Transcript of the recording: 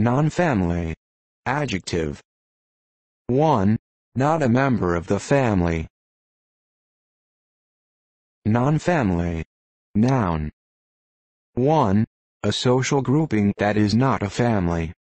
Non-family. Adjective. 1. Not a member of the family. Non-family. Noun. 1. A social grouping that is not a family.